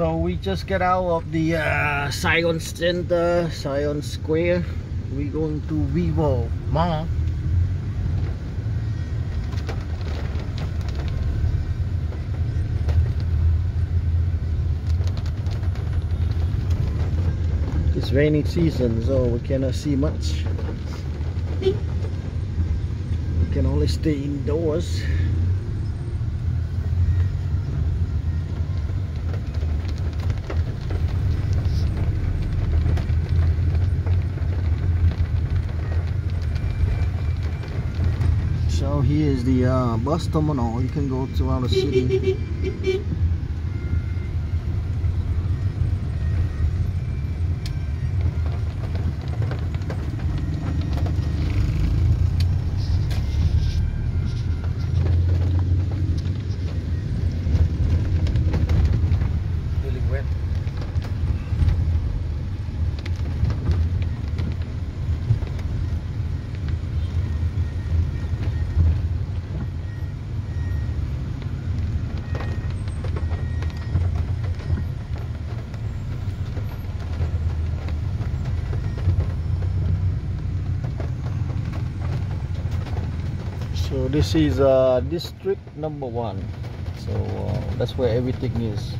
So we just get out of the uh, Saigon Center, Saigon Square. We're going to Vivo Mall. It's rainy season, so we cannot see much. We can only stay indoors. So here is the uh, bus terminal. You can go to our city. So this is uh, district number one. So uh, that's where everything is.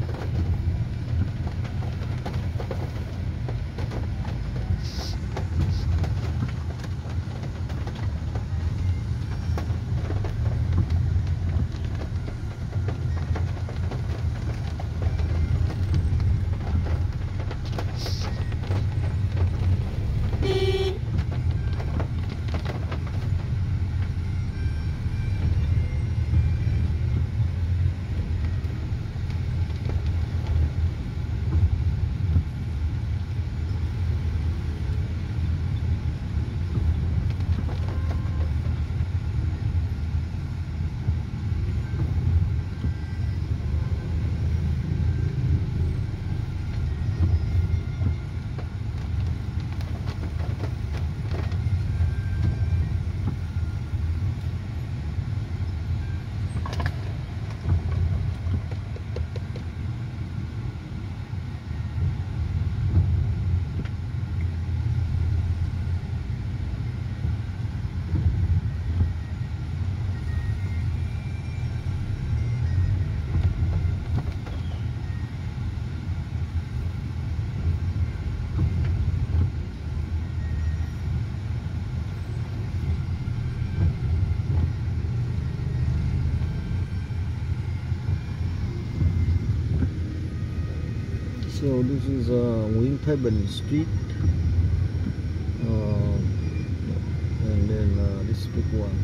So this is uh, Winterburn Street, uh, and then uh, this big one.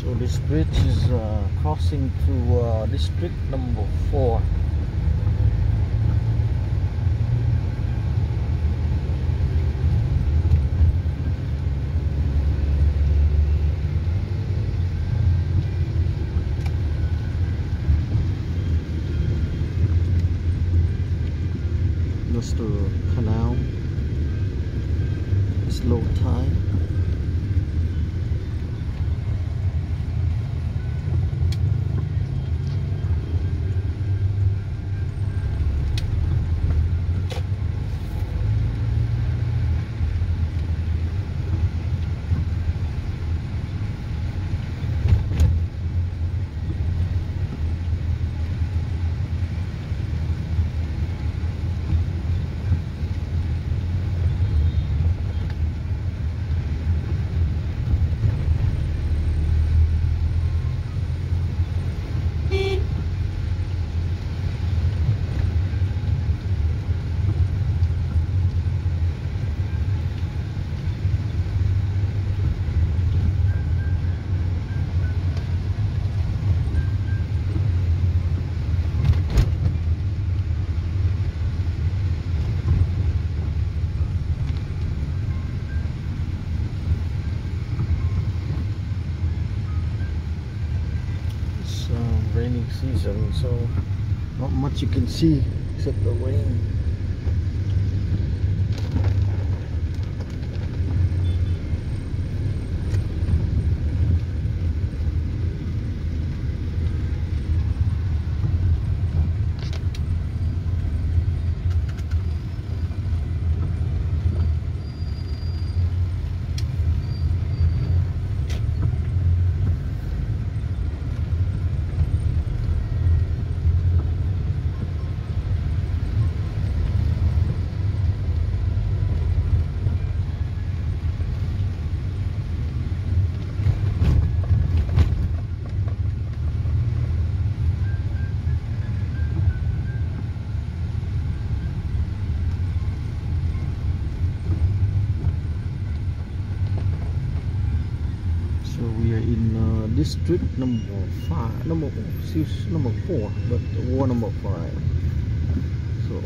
So this bridge is uh, crossing to uh, district number four. The canal. It's low tide. Season, so not much you can see except the rain. So we are in uh, district number five, number six, number four, but war number five. So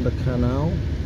Another canal.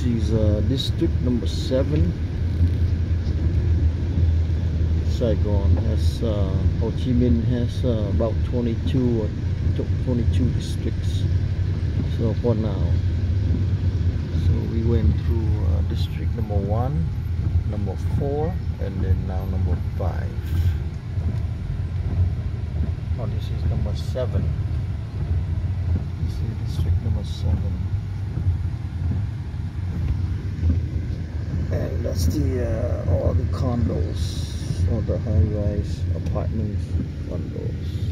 This is uh, district number seven. Saigon has uh, Ho Chi Minh has uh, about 22 or 22 districts. So for now. So we went through uh, district number one number four and then now number five. Oh this is number seven. This is district number seven and that's the uh, all the condos all the high-rise apartments condos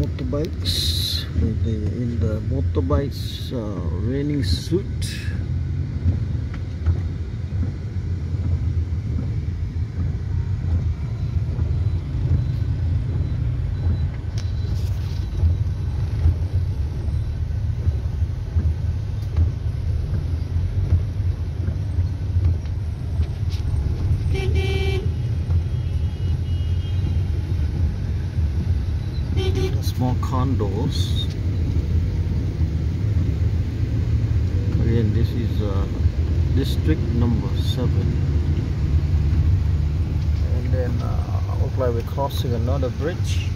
motorbikes. In the motorbikes uh, raining suit condos. Again this is uh, district number seven. And then uh, like we're crossing another bridge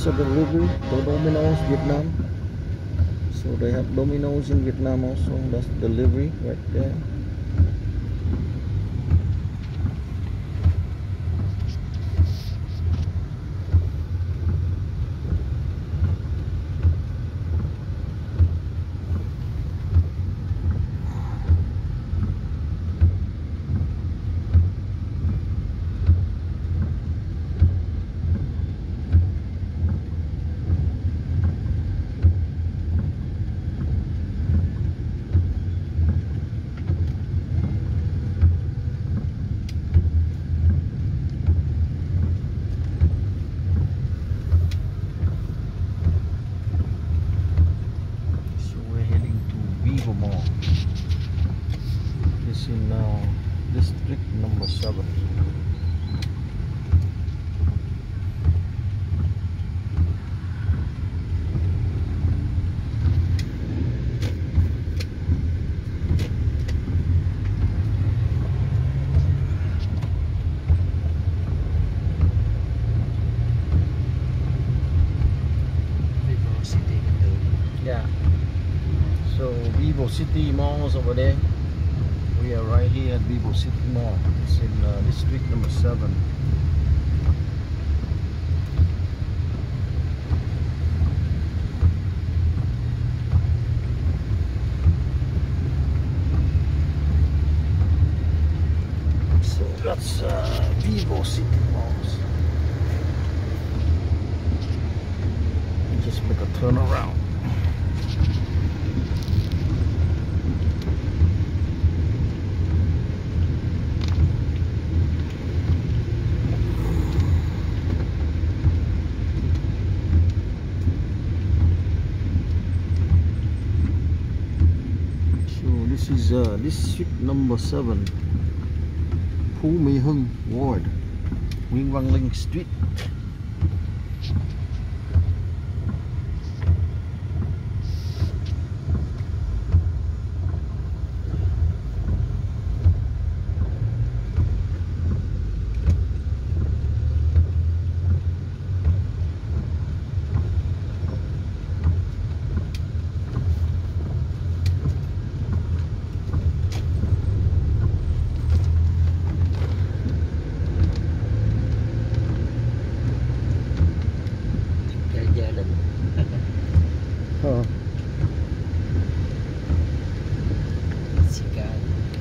uh, pizza delivery to Domino's Vietnam. So they have Domino's in Vietnam also. That's delivery right there. So we're heading to Vivo Mall. This in now district number seven. Vivo City Cát Tường Yeah. So Vivo City malls over there. We are right here at Vivo City Mall. It's in uh, district number seven. So that's uh, Vivo City Malls. Just make a turn around. So this is uh, district number seven, Phú Mỹ Hưng Ward, Nguyễn Văn Linh Street.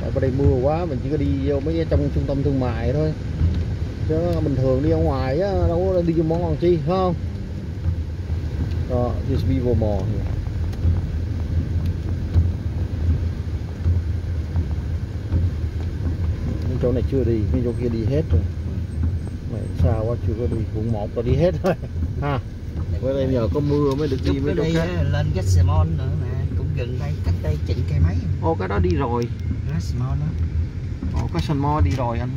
Ở bên đây mưa quá mình chỉ có đi vô mấy cái trong trung tâm thương mại thôi. Chứ bình thường đi ở ngoài á đâu có đi vô món còn chi, phải không? Đó, Mall. here. Những chỗ này chưa đi, những chỗ kia đi hết rồi. Mày sao quá chưa có đi, quận 1 là đi hết rồi. Ha. Bữa đây nhờ có mưa mới được đi đây khác. á, lên cái Simon nữa nè Cũng gần đây, cách đây chỉnh cây máy Ô cái đó đi rồi. Đó Simon đó Sun Mall đi rồi anh